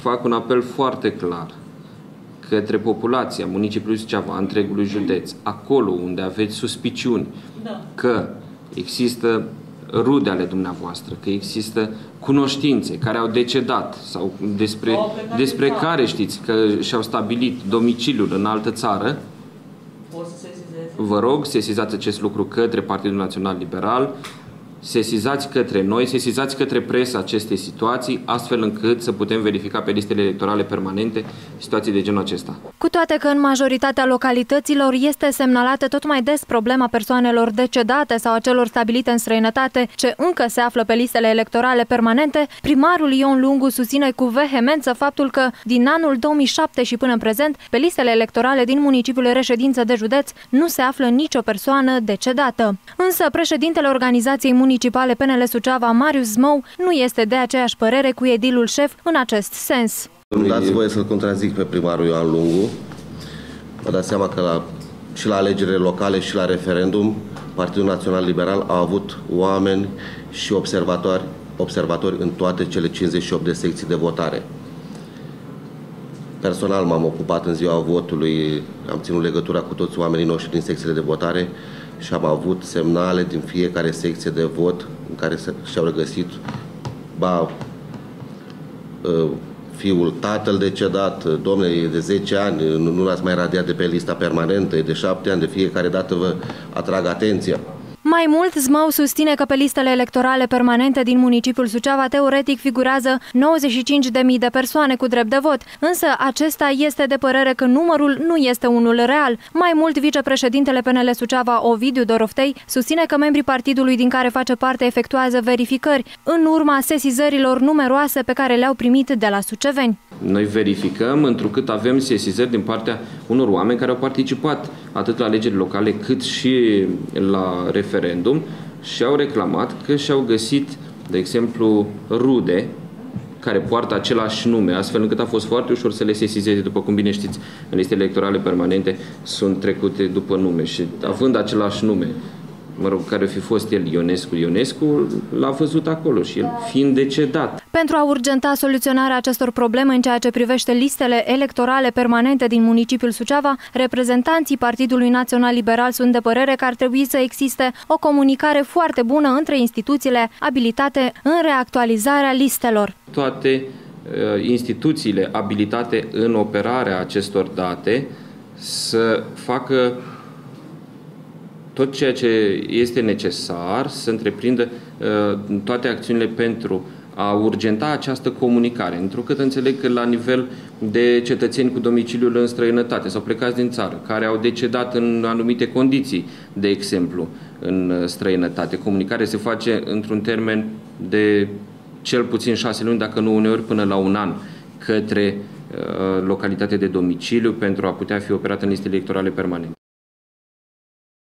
Fac un apel foarte clar către populația municipiului Suceava, întregului județ, acolo unde aveți suspiciuni da. că există rude ale dumneavoastră, că există cunoștințe care au decedat sau despre, despre care știți că și-au stabilit domiciliul în altă țară, vă rog, sesizați acest lucru către Partidul Național Liberal, sesizați către noi, sesizați către presă aceste situații, astfel încât să putem verifica pe listele electorale permanente situații de genul acesta. Cu toate că în majoritatea localităților este semnalată tot mai des problema persoanelor decedate sau a celor stabilite în străinătate ce încă se află pe listele electorale permanente, primarul Ion Lungu susține cu vehemență faptul că din anul 2007 și până în prezent, pe listele electorale din municipiul reședință de județ nu se află nicio persoană decedată. Însă președintele organizației municipale PNL Suceava, Marius Zmou, nu este de aceeași părere cu edilul șef în acest sens. Îmi dați voie să-l contrazic pe primarul Ioan Lungu. Vă dați seama că la, și la alegerile locale și la referendum, Partidul Național Liberal a avut oameni și observatori, observatori în toate cele 58 de secții de votare. Personal m-am ocupat în ziua votului, am ținut legătura cu toți oamenii noștri din secțiile de votare și am avut semnale din fiecare secție de vot în care și-au regăsit ba ă, fiul, tatăl decedat, domnule, e de 10 ani, nu, nu l-ați mai radiat de pe lista permanentă, e de 7 ani, de fiecare dată vă atrag atenția. Mai mult, Zmău susține că pe listele electorale permanente din municipiul Suceava teoretic figurează 95.000 de persoane cu drept de vot, însă acesta este de părere că numărul nu este unul real. Mai mult, vicepreședintele PNL Suceava, Ovidiu Doroftei, susține că membrii partidului din care face parte efectuează verificări în urma sesizărilor numeroase pe care le-au primit de la suceveni. Noi verificăm întrucât avem sesizări din partea unor oameni care au participat atât la alegeri locale cât și la referendum și au reclamat că și-au găsit, de exemplu, rude care poartă același nume, astfel încât a fost foarte ușor să le sesizeze, după cum bine știți, în listele electorale permanente sunt trecute după nume și având același nume, mă rog, care fi fost el Ionescu, Ionescu l-a văzut acolo și el fiind decedat. Pentru a urgenta soluționarea acestor probleme în ceea ce privește listele electorale permanente din municipiul Suceava, reprezentanții Partidului Național Liberal sunt de părere că ar trebui să existe o comunicare foarte bună între instituțiile abilitate în reactualizarea listelor. Toate uh, instituțiile abilitate în operarea acestor date să facă tot ceea ce este necesar să întreprindă uh, toate acțiunile pentru a urgenta această comunicare, întrucât înțeleg că la nivel de cetățeni cu domiciliul în străinătate sau plecați din țară, care au decedat în anumite condiții, de exemplu, în străinătate. Comunicare se face într-un termen de cel puțin șase luni, dacă nu uneori până la un an, către uh, localitate de domiciliu pentru a putea fi operat în liste electorale permanente.